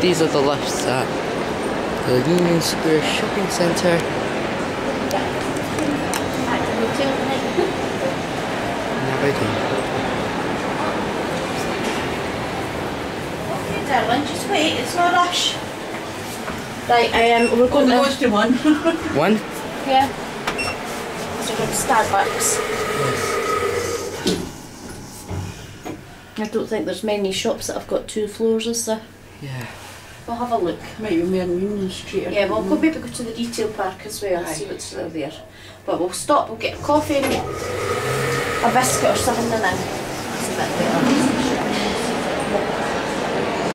these are the lifts at the Union Square Shopping Centre. Okay, darling, just wait, it's no rush. Right, um, we're going to... Goes to one. One? Yeah. So we're going to Starbucks. I don't think there's many shops that have got two floors, is there? Yeah. We'll have a look. Might be more on Union Street or Yeah, we'll go maybe go to the retail park as well, Aye. see what's still there. But we'll stop, we'll get a coffee and a biscuit or something and then a bit better.